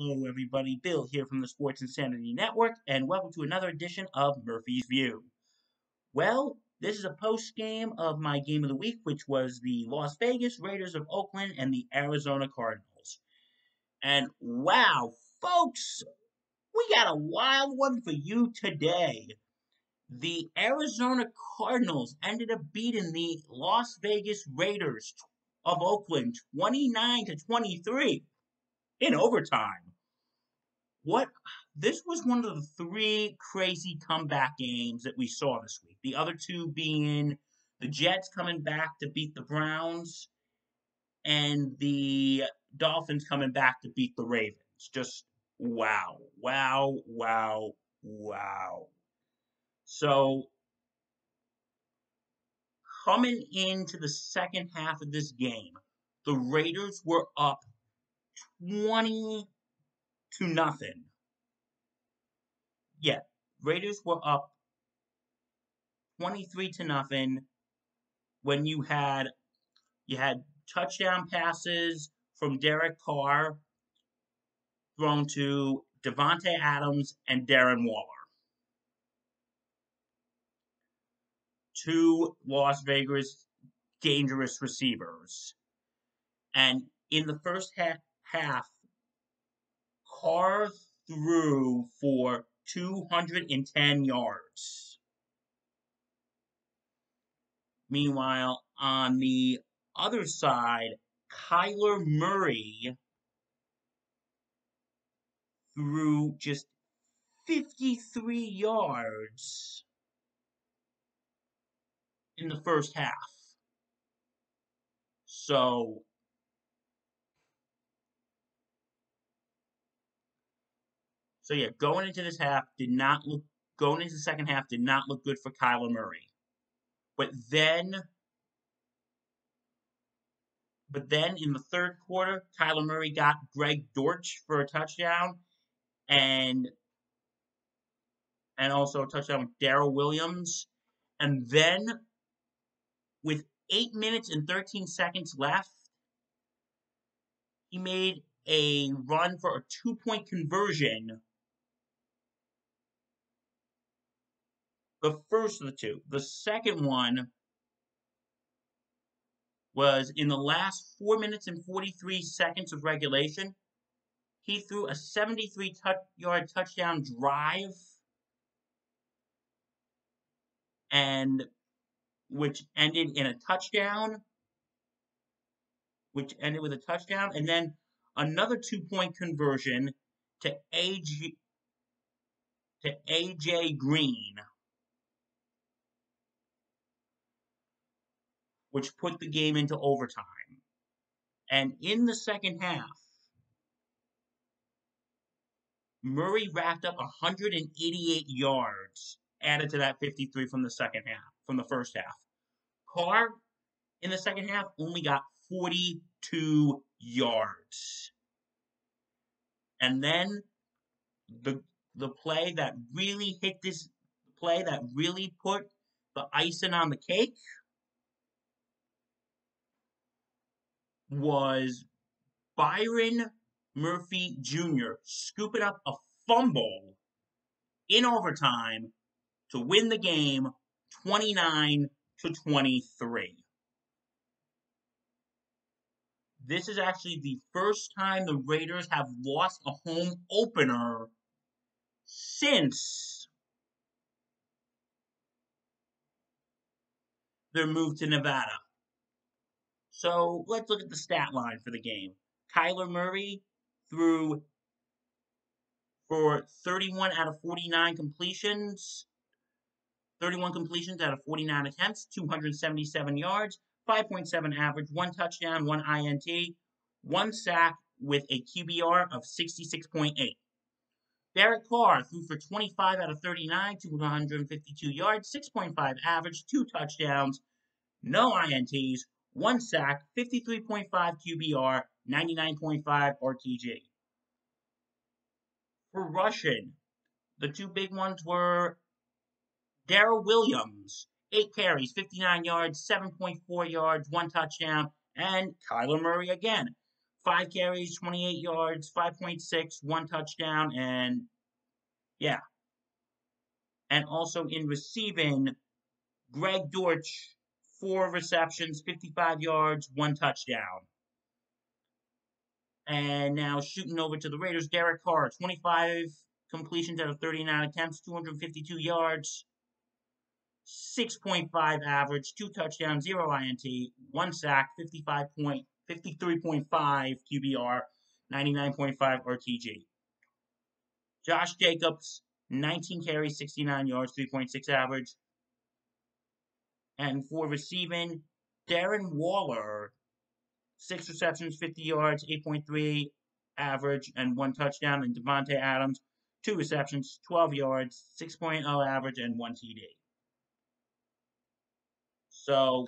Hello, everybody. Bill here from the Sports Insanity Network, and welcome to another edition of Murphy's View. Well, this is a post game of my game of the week, which was the Las Vegas Raiders of Oakland and the Arizona Cardinals. And wow, folks, we got a wild one for you today. The Arizona Cardinals ended up beating the Las Vegas Raiders of Oakland 29 to 23 in overtime. What this was one of the three crazy comeback games that we saw this week. The other two being the Jets coming back to beat the Browns and the Dolphins coming back to beat the Ravens. Just wow, wow, wow, wow. So coming into the second half of this game, the Raiders were up 20 to nothing. Yeah, Raiders were up 23 to nothing when you had you had touchdown passes from Derek Carr thrown to Davante Adams and Darren Waller. Two Las Vegas dangerous receivers. And in the first half, half, Carr threw for 210 yards. Meanwhile, on the other side, Kyler Murray threw just 53 yards in the first half. So So yeah, going into this half did not look going into the second half did not look good for Kyler Murray. But then but then in the third quarter, Kyler Murray got Greg Dortch for a touchdown and and also a touchdown with Darrel Williams. And then with eight minutes and 13 seconds left, he made a run for a two point conversion The first of the two. The second one was in the last 4 minutes and 43 seconds of regulation. He threw a 73 yard touchdown drive and which ended in a touchdown which ended with a touchdown and then another two-point conversion to AJ to AJ Green which put the game into overtime. And in the second half, Murray racked up 188 yards added to that 53 from the second half, from the first half. Carr in the second half only got 42 yards. And then the the play that really hit this play that really put the icing on the cake was Byron Murphy Jr. scooping up a fumble in overtime to win the game 29 to 23. This is actually the first time the Raiders have lost a home opener since their move to Nevada. So let's look at the stat line for the game. Kyler Murray threw for 31 out of 49 completions, 31 completions out of 49 attempts, 277 yards, 5.7 average, one touchdown, one INT, one sack with a QBR of 66.8. Derek Carr threw for 25 out of 39, 252 yards, 6.5 average, two touchdowns, no INTs, one sack, 53.5 QBR, 99.5 RTG. For rushing, the two big ones were Darrel Williams, 8 carries, 59 yards, 7.4 yards, one touchdown, and Kyler Murray again, five carries, 28 yards, 5.6, one touchdown, and yeah. And also in receiving, Greg Dortch, four receptions, 55 yards, one touchdown. And now shooting over to the Raiders, Derek Carr, 25 completions out of 39 attempts, 252 yards, 6.5 average, two touchdowns, zero INT, one sack, 55 point, 53.5 QBR, 99.5 RTG. Josh Jacobs, 19 carries, 69 yards, 3.6 average. And for receiving, Darren Waller, six receptions, 50 yards, 8.3 average, and one touchdown. And Davante Adams, two receptions, 12 yards, 6.0 average, and one TD. So,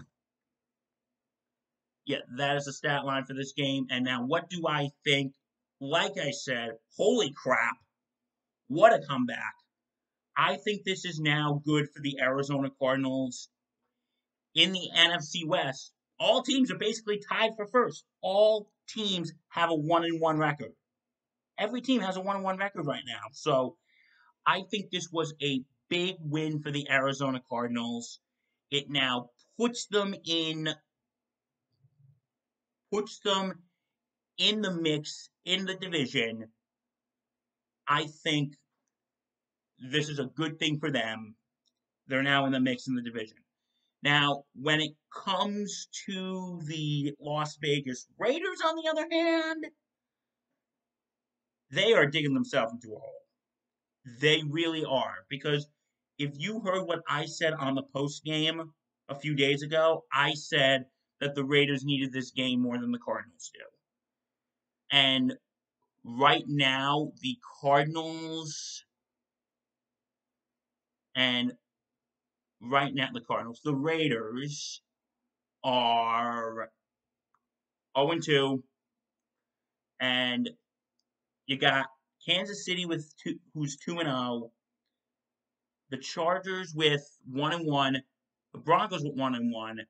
yeah, that is the stat line for this game. And now, what do I think? Like I said, holy crap, what a comeback. I think this is now good for the Arizona Cardinals in the NFC West. All teams are basically tied for first. All teams have a one and one record. Every team has a one and one record right now. So I think this was a big win for the Arizona Cardinals. It now puts them in puts them in the mix in the division. I think this is a good thing for them. They're now in the mix in the division. Now, when it comes to the Las Vegas Raiders, on the other hand, they are digging themselves into a hole. They really are. Because if you heard what I said on the post game a few days ago, I said that the Raiders needed this game more than the Cardinals do. And right now, the Cardinals and right now the Cardinals, the Raiders are 0 2. And you got Kansas City with two, who's 2 and 0. The Chargers with 1 and 1 the Broncos with one and one.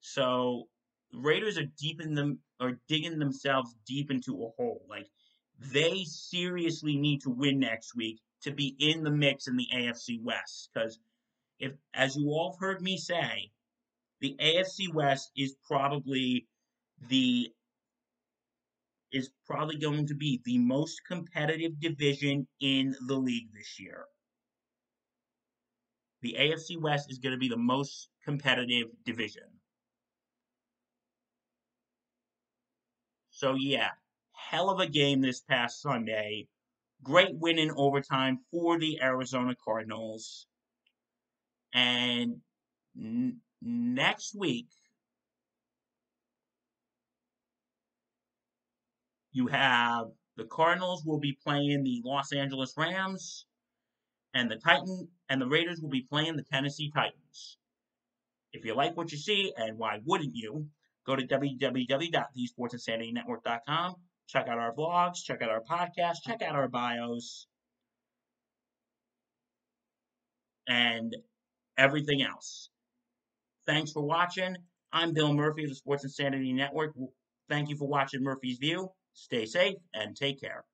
So the Raiders are deep in them are digging themselves deep into a hole. Like they seriously need to win next week to be in the mix in the AFC West. Because if as you all have heard me say, the AFC West is probably the is probably going to be the most competitive division in the league this year the AFC West is going to be the most competitive division. So, yeah, hell of a game this past Sunday. Great win in overtime for the Arizona Cardinals. And n- next week, you have the Cardinals will be playing the Los Angeles Rams and the Titan and the Raiders will be playing the Tennessee Titans. If you like what you see, and why wouldn't you, go to www.thesportsinsanitynetwork.com, check out our vlogs, check out our podcast, check out our bios, and everything else. Thanks for watching. I'm Bill Murphy of the Sports Insanity Network. Thank you for watching Murphy's View. Stay safe and take care.